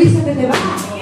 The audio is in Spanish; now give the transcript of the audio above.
dice te.